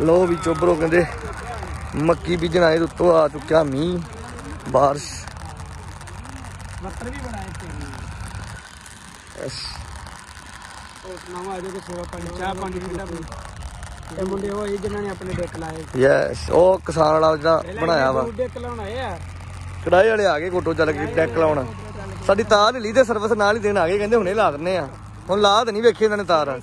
ਲੋ ਵੀ ਚੋਬਰੋ ਕਹਿੰਦੇ ਮੱਕੀ ਬੀਜਣ ਆਏ ਉੱਤੋਂ ਆ ਚੁੱਕਿਆ ਮੀਂਹ ਬਾਰਿਸ਼। ਬੱਤਰ ਵੀ ਬਣਾਏ ਤੇ ਯਸ ਉਹ ਸੁਣਾਵਾ ਅਜੇ ਕੋ ਸੇਵਾ ਪਾਣੀ ਚਾਹ ਪਾਣੀ ਪੀਦਾ ਇਹ ਮੁੰਡੇ ਉਹ ਇਹ ਜਿਨ੍ਹਾਂ ਨੇ ਆਪਣੇ ਡੈਕ ਲਾਏ। ਯਸ ਉਹ ਕਿਸਾਨ ਵਾਲਾ ਜਿਹੜਾ ਬਣਾਇਆ ਵਾ। ਡੈਕ ਲਾਉਣ ਆਏ ਆ। ਕੜਾਈ ਵਾਲੇ ਆ ਗਏ ਕੋਟੋ ਚੱਲ ਕੇ ਟੈਕ ਲਾਉਣ। ਸਾਡੀ ਤਾਰ ਢਿੱਲੀ ਤੇ ਸਰਵਿਸ ਨਾਲ ਹੀ ਦੇਣ ਆ ਗਏ ਕਹਿੰਦੇ ਹੁਣੇ ਲਾ ਦਿੰਨੇ ਆ। ਹੁਣ ਲਾ ਤੇ ਨਹੀਂ ਵੇਖੀ ਇਹਨਾਂ ਨੇ ਤਾਰ।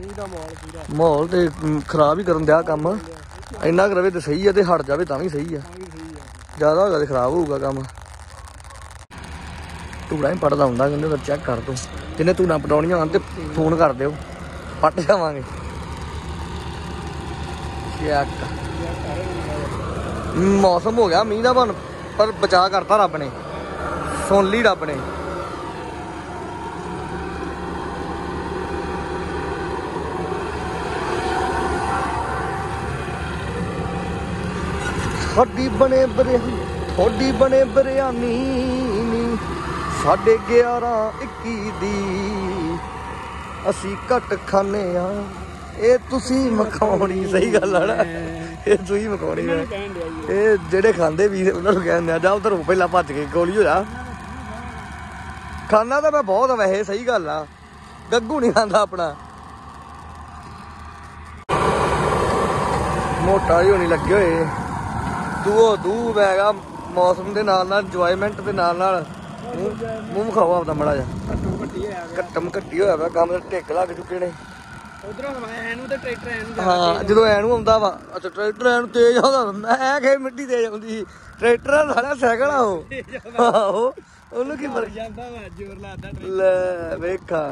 ਮੀਂਹ ਦਾ ਮਾਹੌਲ ਪੂਰਾ। ਮਾਹੌਲ ਤੇ ਖਰਾਬ ਹੀ ਕਰਨ ਦਿਆ ਕੰਮ। ਇੰਨਾ ਕੁ ਰਵੇ ਤੇ ਸਹੀ ਆ ਤੇ ਹਟ ਜਾਵੇ ਤਾਂ ਵੀ ਸਹੀ ਆ। ਆ ਵੀ ਸਹੀ ਆ। ਜ਼ਿਆਦਾ ਹੋਗਾ ਤੇ ਖਰਾਬ ਹੋਊਗਾ ਕੰਮ। ਧੂੜਾ ਹੀ ਪੜਦਾ ਹੁੰਦਾ ਕਹਿੰਦੇ ਤਾਂ ਚੈੱਕ ਕਰ ਦੋ। ਜਿੰਨੇ ਧੂੜਾ ਪਟਾਉਣੀਆਂ ਹਨ ਤੇ ਫੋਨ ਕਰ ਦਿਓ। ਪੱਟ ਜਾਵਾਂਗੇ। ਚੈੱਕ ਮੌਸਮ ਹੋ ਗਿਆ ਮੀਂਹ ਦਾ ਬਣ ਪਰ ਬਚਾ ਕਰਤਾ ਰੱਬ ਨੇ। ਸੁਣ ਲਈ ਰੱਬ ਨੇ। ਸਾਡੀ ਬਣੇ ਬਰਿਆਨੀ ਥੋੜੀ ਬਣੇ ਬਰਿਆਨੀ ਸਾਡੇ 11 21 ਦੀ ਅਸੀਂ ਘਟ ਖਾਣੇ ਆ ਇਹ ਤੁਸੀਂ ਮਖਾਉਣੀ ਸਹੀ ਗੱਲ ਆ ਨਾ? ਇਹ ਤੁਸੀਂ ਮਖਾਉਣੀ ਆ। ਇਹ ਜਿਹੜੇ ਖਾਂਦੇ ਵੀ ਉਹਨਾਂ ਨੂੰ ਕਹਿੰਦੇ ਆ, ਜਾ ਉਧਰ ਪਹਿਲਾਂ ਭੱਜ ਕੇ ਗੋਲੀ ਹੋ ਜਾ। ਖਾਣਾ ਤਾਂ ਮੈਂ ਬਹੁਤ ਵੈਸੇ, ਸਹੀ ਗੱਲ ਆ। ਗੱਗੂ ਨਹੀਂ ਖਾਂਦਾ ਆਪਣਾ। ਮੋਟਾ ਹੀ ਹੋਣੀ ਲੱਗੇ ਹੋਏ। ਉਹ ਦੂ ਬੈਗਾ ਮੌਸਮ ਦੇ ਨਾਲ ਨਾਲ ਇੰਜੋਇਮੈਂਟ ਦੇ ਨਾਲ ਨਾਲ ਮੂੰਹ ਖਾਓ ਆਪਦਾ ਮੜਾ ਜਾ ਘੱਟਮ ਘੱਟੀ ਹੋਇਆ ਵਾ ਕੰਮ ਦੇ ਢਿੱਕ ਲੱਗ ਚੁੱਕੇ ਨੇ। ਉਧਰੋਂ ਇਹਨੂੰ ਤੇ ਟਰੈਕਟਰ ਇਹਨੂੰ ਹਾਂ ਜਦੋਂ ਐ ਨੂੰ ਆਉਂਦਾ ਵਾ ਅੱਛਾ ਟਰੈਕਟਰ ਐ ਨੂੰ ਤੇਜ਼ ਆਉਂਦਾ ਮੈਂ ਕਿ ਮਿੱਟੀ ਤੇਜ਼ ਆਉਂਦੀ ਸੀ। ਟਰੈਕਟਰ ਸਾਰਾ ਸਾਈਕਲ ਆ ਉਹ। ਆਹੋ ਉਹਨੂੰ ਕੀ ਫ਼ਰਕ? ਜਾਂਦਾ ਵਾ ਜ਼ੋਰ ਲਾਦਾ ਲੈ ਵੇਖਾ।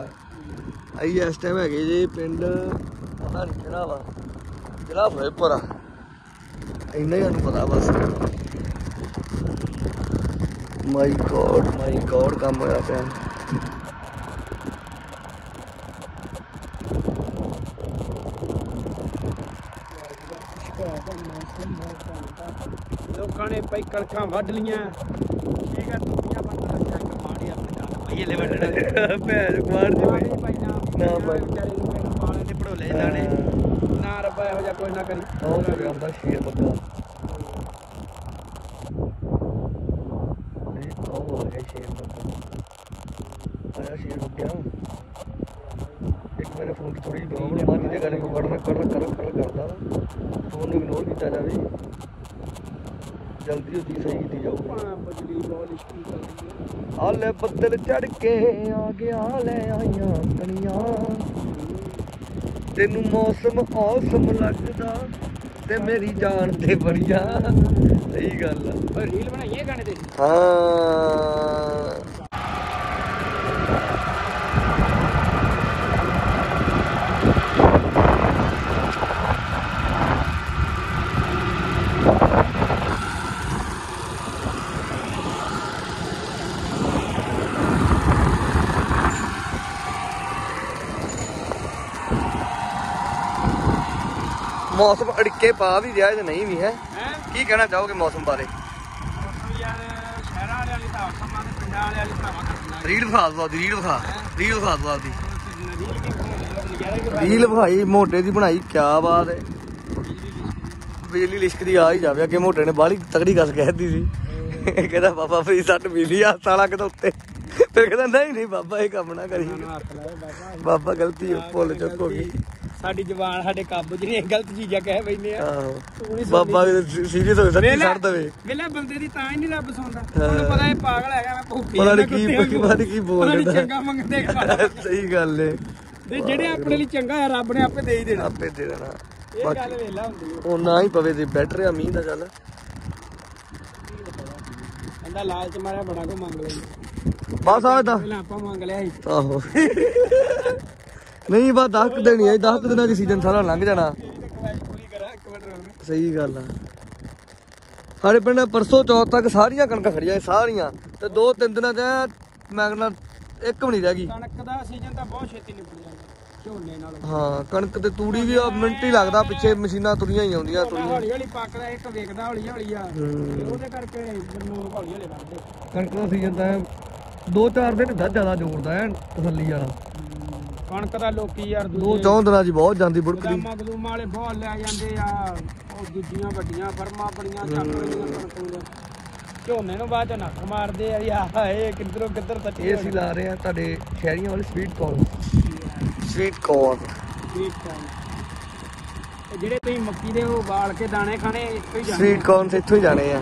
ਆਈ ਇਸ ਟਾਈਮ ਹੈਗੇ ਜੀ ਪਿੰਡ ਪਤਾ ਨਹੀਂ ਕਿਹੜਾ ਵਾ ਜ਼ਿਲ੍ਹਾ ਫਿਰੋਜ਼ਪੁਰ ਆ। ਇੰਨਾ ਹੀ ਸਾਨੂੰ ਪਤਾ ਬਸ। ਮਾਈ ਗੋਡ ਮਾਈ ਗੋਡ ਕੰਮ ਹੋਇਆ ਪਿਆ। ਲੋਕਾਂ ਨੇ ਪਈ ਕਣਕਾਂ ਵੱਢ ਲੀਆਂ। ਠੀਕ ਆ ਦੁਨੀਆ ਬੰਦਾ ਚੱਕ ਮਾੜੀ ਆਪਣੇ ਨਾਲ ਪਈਏ ਲੈ ਵੱਢਣ। ਭੈਣ ਪਾਣੀ ਪਾਈ ਨਾ। ਭਾਈ। ਵਿਚਾਰੇ ਨੂੰ ਪਾਲੇ ਤੇ ਪੜੋਲੇ ਜਾਣੇ ਨਾ ਰੱਬਾ ਇਹੋ ਜਿਹਾ ਕੋਈ ਨਾ ਕਰੀ। ਉਹ ਹੋ ਆਂਦਾ ਸ਼ੇਰ ਬੱਗਾ ਨਹੀਂ ਉਹ ਹੋ ਗਿਆ ਸ਼ੇਰ ਬੱਗਾ ਆਇਆ ਸ਼ੇਰ ਬੱਗਾ ਇੱਕ ਮੇਰੇ ਫੋਨ ਦੀ ਥੋੜੀ ਪ੍ਰੋਬਲਮ ਆ ਜਿਹਦੇ ਕਰਕੇ ਕੜ ਕੜ ਕੜ ਕੜ ਕਰਦਾ ਫੋਨ ਨੂੰ ਇਗਨੋਰ ਕੀਤਾ ਜਾਵੇ। ਜਲਦੀ ਜਲਦੀ ਸਹੀ ਕੀਤੀ ਜਾਊਗੀ। ਆਲੇ ਬੱਦਲ ਚੜ ਕੇ ਆ ਗਿਆ ਲੈ ਆਈਆਂ ਕਣੀਆਂ। ਤੈਨੂੰ ਮੌਸਮ ਔਸਮ ਲੱਗਦਾ ਤੇ ਮੇਰੀ ਜਾਨ ਤੇ ਬੜੀਆਂ। ਸਹੀ ਗੱਲ ਆ। ਰੀਲ ਬਣਾਈਏ ਗਾਣੇ ਤੇ? ਹਾਂ। ਮੌਸਮ ਅੜਕੇ ਪਾ ਵੀ ਰਿਹਾ ਜੇ ਨਹੀਂ ਵੀ ਹੈ? ਕੀ ਕਹਿਣਾ ਚਾਹੋਗੇ ਮੌਸਮ ਬਾਰੇ? ਤਾਂ ਤੇ ਰੀਲ ਵਿਖਾ ਦੋ ਆਪਦੀ ਰੀਲ ਵਿਖਾ ਰੀਲ ਵਿਖਾ ਦੋ ਆਪਦੀ। ਰੀਲ ਕੀ ਬਣਾਈ ਰੀਲ ਭਾਈ ਮੋਟੇ ਦੀ ਬਣਾਈ ਕਿਆ ਬਾਤ ਹੈ। ਬਿਜਲੀ ਲਿਸ਼ਕਦੀ ਆ ਹੀ ਜਾਵੇ ਅੱਗੇ ਮੋਟੇ ਨੇ ਬਾਹਲੀ ਤਗੜੀ ਗੱਲ ਕਹਿਤੀ ਸੀ। ਕਹਿੰਦਾ ਬਾਬਾ ਫਰੀ ਸੱਟ ਬਿਜਲੀ ਆ ਸਾਲਾ ਕਿਤੇ ਉੱਤੇ। ਫਿਰ ਕਹਿੰਦਾ ਨਹੀਂ ਨਹੀਂ ਬਾਬਾ ਇਹ ਕੰਮ ਨਾ ਕਰੀ। ਬਾਬਾ। ਗਲਤੀ ਭੁੱਲ ਚੁੱਕ ਹੋ ਗਈ। ਸਾਡੀ ਜ਼ਬਾਨ ਸਾਡੇ ਕਾਬੂ ਨਹੀਂ ਗਲਤ ਚੀਜ਼ਾਂ ਕਹਿ ਬੈਨੇ ਆ। ਆਹੋ। ਤੂੰ ਬਾਬਾ ਸੀਰੀਅਸ ਹੋ ਸੱਚੀ ਛੱਡ ਦੇਵੇ। ਵੇਲੇ ਬੰਦੇ ਦੀ ਤਾਂ ਹੀ ਨਹੀਂ ਰੱਬ ਸੁਣਦਾ। ਉਹਨੂੰ ਪਤਾ ਇਹ ਪਾਗਲ ਹੈਗਾ ਮੈਂ ਭੁੱਖੀ ਪਤਾ ਨਹੀਂ ਕੀ ਪਤਾ ਨਹੀਂ ਕੀ ਬੋਲ ਪਤਾ ਨੀ ਰਿਹਾ ਚੰਗਾ ਮੰਗਦੇ ਸਹੀ ਗੱਲ ਏ। ਤੇ ਜਿਹੜੇ ਆਪਣੇ ਲਈ ਚੰਗਾ ਹੈ ਰੱਬ ਨੇ ਆਪੇ ਦੇ ਹੀ ਦੇਣਾ। ਆਪੇ ਦੇ ਦੇਣਾ। ਇਹ ਗੱਲ ਵੇਲਾ ਹੁੰਦੀ ਉਹ ਨਾ ਹੀ ਪਵੇ ਤੇ ਬੈਟਰ ਆ ਮੀਂਹ ਦਾ ਚੱਲ। ਕਹਿੰਦਾ ਲਾਲਚ ਮਾਰਿਆ ਬੜਾ ਕੋ ਮੰਗ ਲਈ। ਬਸ ਆ ਦਾ ਪਹਿਲਾਂ ਆਪਾਂ ਮੰਗ ਲਿਆ ਸੀ। ਆਹੋ। ਨਹੀਂ ਬਾ 10 ਦਿਨ ਹੀ ਆ 10 ਦਿਨਾਂ ਦੀ ਸੀਜ਼ਨ ਸਾਰਾ ਲੰਘ ਜਾਣਾ। ਸਹੀ ਗੱਲ ਆ। ਸਾਡੇ ਪਿੰਡ ਪਰਸੋਂ ਚੌਥ ਤੱਕ ਸਾਰੀਆਂ ਕਣਕਾਂ ਖੜੀਆਂ ਸਾਰੀਆਂ। ਤੇ ਦੋ ਤਿੰਨ ਦਿਨਾਂ ਐਂ ਮੈਂ ਕਹਿੰਦਾ ਇੱਕ ਵੀ ਨਹੀਂ ਰਹਿ ਗਈ। ਕਣਕ ਦਾ ਸੀਜ਼ਨ ਤਾਂ ਬਹੁਤ ਛੇਤੀ ਨਿਕਲ ਜਾਂਦਾ ਝੋਨੇ ਨਾਲ। ਹਾਂ ਕਣਕ ਤੇ ਤੂੜੀ ਵੀ ਆ ਮਿੰਟ ਹੀ ਲੱਗਦਾ ਪਿੱਛੇ ਮਸ਼ੀਨਾਂ ਤੁਰੀਆਂ ਹੀ ਆਉਂਦੀਆਂ ਤੁਰੀਆਂ। ਹੌਲੀ ਹੌਲੀ ਪੱਕਦਾ ਇੱਕ ਵੇਖਦਾ ਹੌਲੀ ਹੌਲੀ ਆ। ਉਹਦੇ ਕਰਕੇ ਮੈਨੂੰ ਹੌਲੀ ਹੌਲੀ ਵੱਧਦੇ ਕਣਕ ਦਾ ਸੀਜ਼ਨ ਤਾਂ ਦੋ ਚਾਰ ਦਿਨ ਦਾ ਜ਼ਿਆਦਾ ਜੋੜਦਾ ਹੈ ਤਸੱਲੀ ਵਾਲਾ। ਕਣਕ ਦਾ ਲੋਕੀ ਯਾਰ ਦੋ ਦੂਜੇ 'ਚ ਬਹੁਤ ਜਾਂਦੀ ਬੁੜਕਦੀ। ਗਦਾਮਾਂ ਗਦੂਮਾਂ ਵਾਲੇ ਬਹੁਤ ਲੈ ਜਾਂਦੇ ਆ। ਉਹ ਦੂਜੀਆਂ ਵੱਡੀਆਂ ਫਰਮਾਂ ਬੜੀਆਂ ਚੱਕ ਲੈਂਦੀਆਂ ਕਣਕ ਨੂੰ। ਝੋਨੇ ਨੂੰ ਬਾਅਦ ਚ ਨੱਕ ਮਾਰਦੇ ਆ ਆਹ ਇਹ ਕਿੱਧਰੋਂ ਕਿੱਧਰ ਸੱਚੀ ਇਹ ਅਸੀਂ ਲਾ ਰਹੇ ਆ ਤੁਹਾਡੇ ਸ਼ਹਿਰੀਆਂ ਵਾਲੇ ਸਵੀਟ ਕਾਰਨ। ਸਵੀਟ ਕਾਰਨ। ਠੀਕ ਹੈ ਤੇ ਜਿਹੜੇ ਤੁਸੀਂ ਮੱਕੀ ਦੇ ਉਹ ਉਬਾਲ ਕੇ ਦਾਣੇ ਖਾਣੇ ਇੱਥੋਂ ਹੀ ਜਾਣੇ ਸਵੀਟ ਕਾਰਨ ਇੱਥੋਂ ਹੀ ਜਾਣੇ ਆ।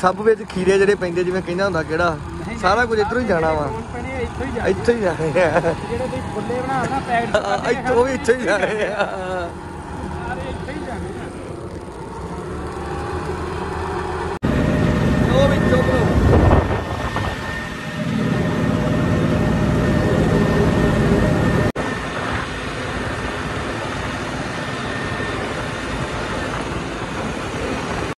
ਸਭ ਵਿੱਚ ਖੀਰੇ ਜਿਹੜੇ ਪੈਂਦੇ ਜਿਵੇਂ ਕਹਿੰਦਾ ਹੁੰਦਾ ਕਿਹੜਾ? ਸਾਰਾ ਕੁਝ ਇੱਧਰੋਂ ਹੀ ਜਾਣਾ ਵਾ। ਇੱਥੇ ਹੀ ਜਾਣਾ ਆ। ਜਿਹੜੇ ਤੁਸੀਂ ਬੁੱਲੇ ਬਣਾ ਨਾ ਪੈਕਟ ਇੱਥੋਂ ਵੀ ਇੱਥੋਂ ਹੀ ਜਾਣੇ ਆ। ਉਹ ਵਿੱਚੋਂ ਭਰੋ